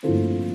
Well,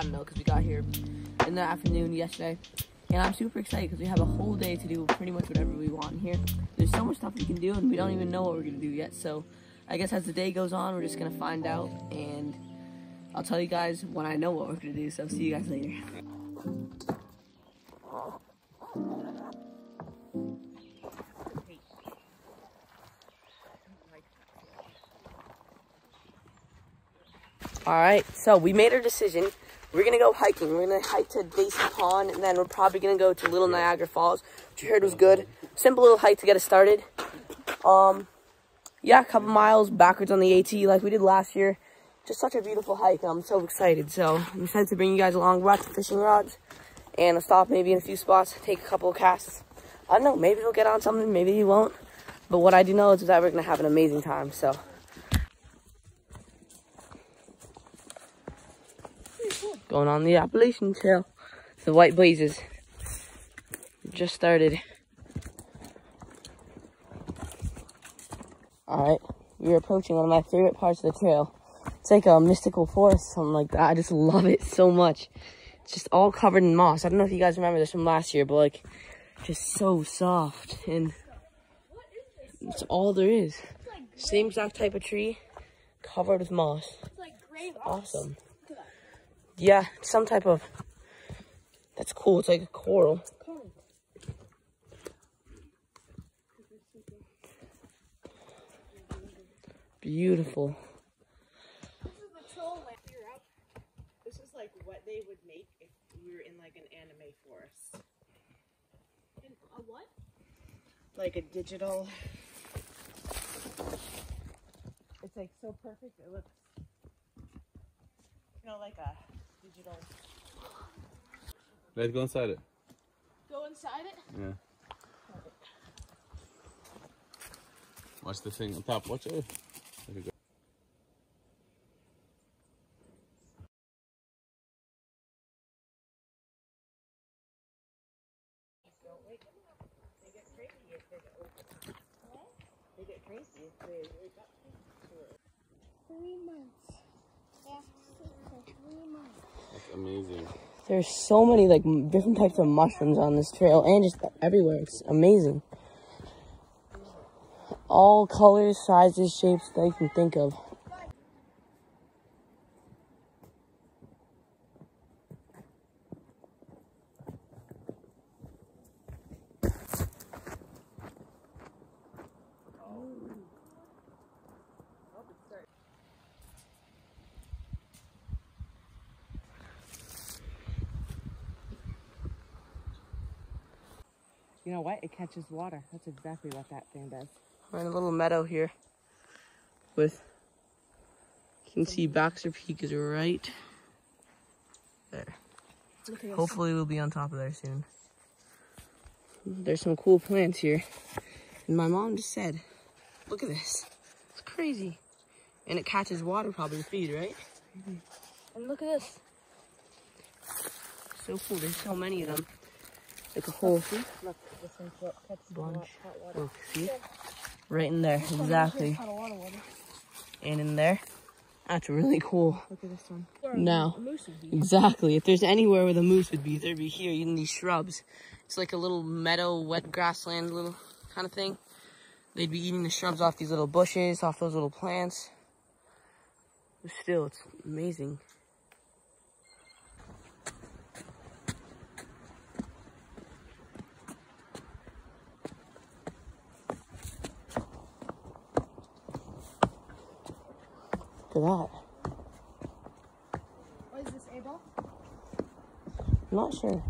I know because we got here in the afternoon yesterday. And I'm super excited because we have a whole day to do pretty much whatever we want here. There's so much stuff we can do and we don't even know what we're going to do yet. So I guess as the day goes on, we're just going to find out. And I'll tell you guys when I know what we're going to do. So see you guys later. All right, so we made our decision. We're gonna go hiking. We're gonna hike to Daicey Pond, and then we're probably gonna go to Little Niagara Falls, which you heard was good. Simple little hike to get us started. Um, yeah, a couple miles backwards on the AT like we did last year. Just such a beautiful hike. And I'm so excited. So I'm excited to bring you guys along. Some fishing rods, and I'll stop maybe in a few spots, take a couple of casts. I don't know. Maybe we'll get on something. Maybe you won't. But what I do know is that we're gonna have an amazing time. So. Going on the Appalachian Trail. The White Blazes just started. Alright, we're approaching one of my favorite parts of the trail. It's like a mystical forest, something like that. I just love it so much. It's just all covered in moss. I don't know if you guys remember this from last year, but like, just so soft. And it's all there is. Same exact type of tree, covered with moss. Awesome. Yeah, some type of. That's cool. It's like a coral. Beautiful. This is the troll land. You're up. This is like what they would make if we were in like an anime forest. In a what? Like a digital. It's like so perfect. It looks, you know, like a digital. Let's go inside it. Go inside it? Yeah. Watch the thing on top. Watch it. There you go. They get crazy if they. Three months. Yeah, three months. That's amazing. There's so many like different types of mushrooms on this trail and just everywhere. It's amazing. All colors, sizes, shapes that you can think of. You know what? It catches water. That's exactly what that thing does. We're in a little meadow here with, you can see Baxter Peak is right there. Hopefully we'll be on top of there soon. There's some cool plants here. And my mom just said, look at this. It's crazy. And it catches water probably to feed, right? And look at this. So cool. There's so many of them. Like a whole Bunch. Right in there, exactly. And in there. That's really cool. Look at this one. No. Exactly. If there's anywhere where the moose would be, they'd be here eating these shrubs. It's like a little meadow, wet grassland little kind of thing. They'd be eating the shrubs off these little bushes, off those little plants. But still, it's amazing. Look at that. What is this, a ball? I'm not sure.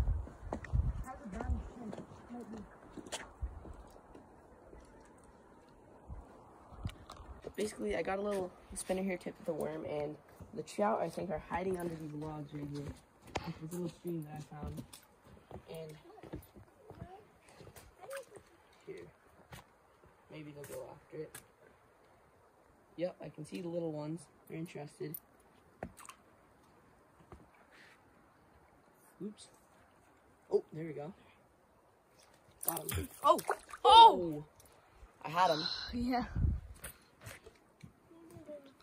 How's it done? Might be. Basically, I got a little spinner here tipped with a worm, and the trout, I think, are hiding under these logs right here. This little stream that I found. And here. Maybe they'll go after it. Yep, I can see the little ones. They're interested. Oops. Oh, there we go. Got him. Oh! oh! Oh! I had him. Yeah.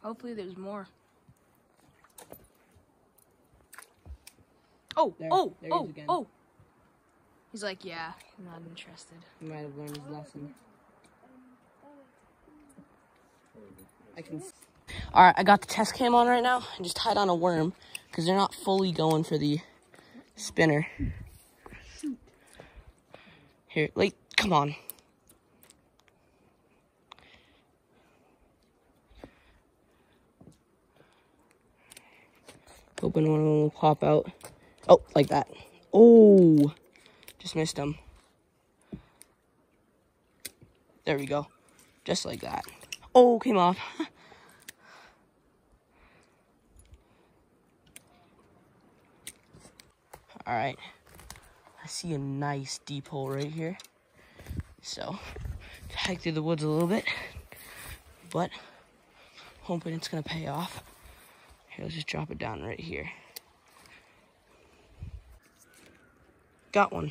Hopefully there's more. Oh, There, oh, there he is oh, again. oh. He's like, yeah, I'm not interested. He might have learned his lesson. I can. All right, I got the test cam on right now. I just tied on a worm because they're not fully going for the spinner. Here, like, come on. Hoping one of them will pop out. Oh, like that. Oh, just missed him. There we go. Just like that. Oh, came off. All right. I see a nice deep hole right here. So, hike through the woods a little bit, but hoping it's gonna pay off. Here, let's just drop it down right here. Got one.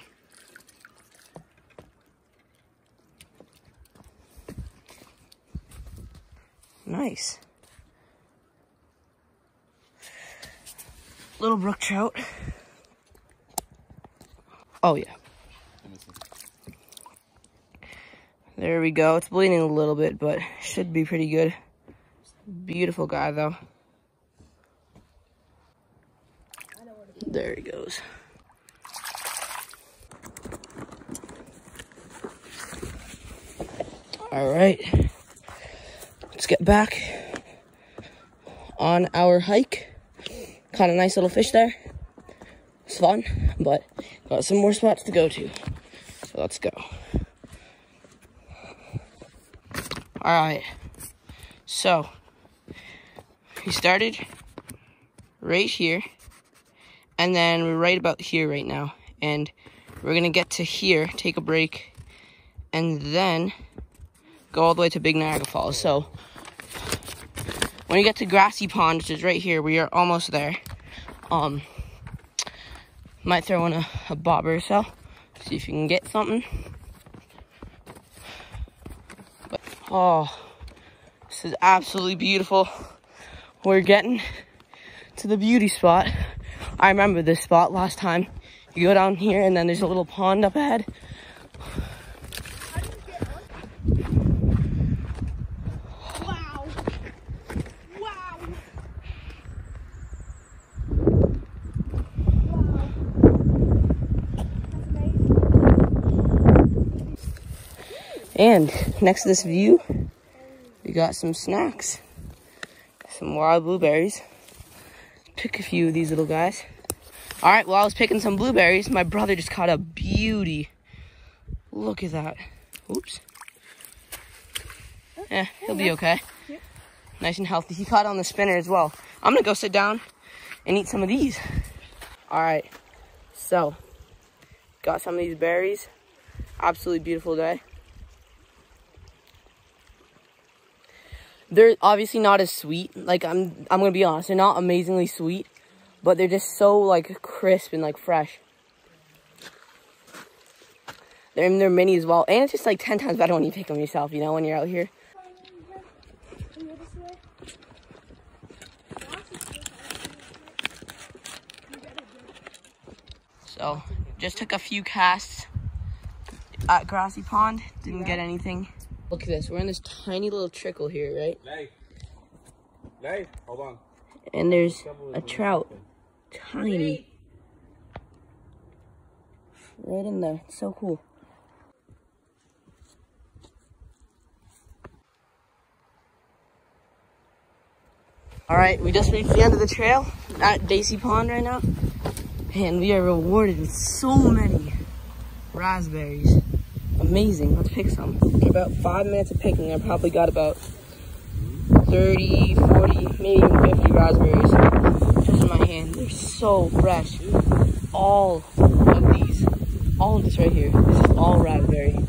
Nice. Little brook trout. Oh, yeah. There we go. It's bleeding a little bit, but should be pretty good. Beautiful guy, though. There he goes. All right. Get back on our hike. Caught a nice little fish there. It's fun, but got some more spots to go to. So let's go. All right. So we started right here, and then we're right about here right now, and we're gonna get to here, take a break, and then go all the way to Big Niagara Falls. So when you get to Grassy Pond, which is right here, we are almost there. Um, might throw in a, a bobber or so, see if you can get something. But, oh, this is absolutely beautiful. We're getting to the beauty spot. I remember this spot last time. You go down here and then there's a little pond up ahead. And next to this view, we got some snacks. Some wild blueberries. Pick a few of these little guys. All right, while I was picking some blueberries, my brother just caught a beauty. Look at that. Oops. Yeah, he'll be okay. Nice and healthy. He caught on the spinner as well. I'm gonna go sit down and eat some of these. All right, so got some of these berries. Absolutely beautiful day. They're obviously not as sweet. Like I'm I'm gonna be honest, they're not amazingly sweet, but they're just so like crisp and like fresh. They're they're mini as well, and it's just like ten times better when you pick them yourself. You know, when you're out here. So, just took a few casts at Grassy Pond. Didn't get anything. Look at this. We're in this tiny little trickle here, right? Lay. Lay. Hold on. And there's a trout. Tiny. Right in there. It's so cool. Alright, we just reached the end of the trail at Daicey Pond right now. And we are rewarded with so many raspberries. Amazing. Let's pick some. About five minutes of picking, I probably got about 30, 40, maybe even 50 raspberries just in my hand. They're so fresh. All of these, all of this right here, this is all raspberry.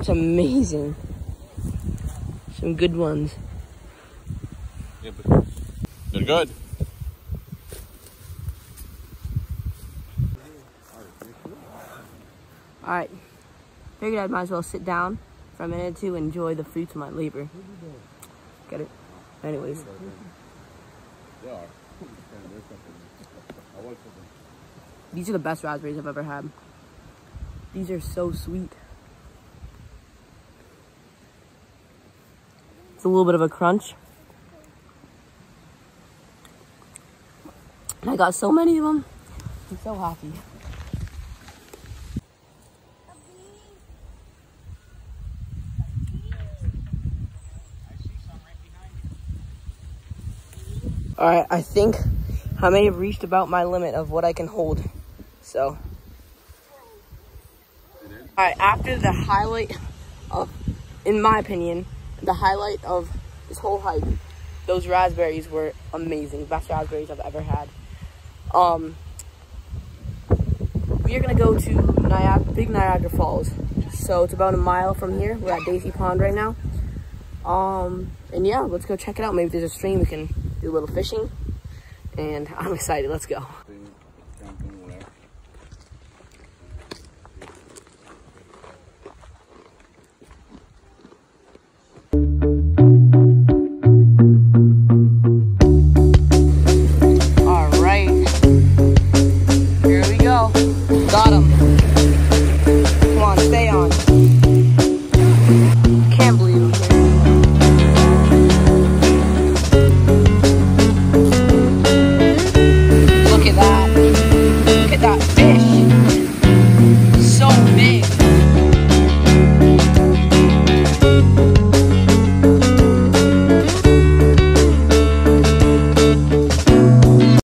It's amazing. Some good ones. Yeah, but they're good. Alright. Figured I might as well sit down for a minute two enjoy the fruits of my labor. Get it? Anyways. These are the best raspberries I've ever had. These are so sweet. It's a little bit of a crunch. I got so many of them. I'm so happy. All right, I think I may have reached about my limit of what I can hold. So, all right, after the highlight of, in my opinion, the highlight of this whole hike, those raspberries were amazing. Best raspberries I've ever had. Um, we are gonna go to Niagara, Big Niagara Falls. So it's about a mile from here. We're at Daicey Pond right now. Um, and yeah, let's go check it out. Maybe there's a stream we can do a little fishing. And I'm excited. Let's go.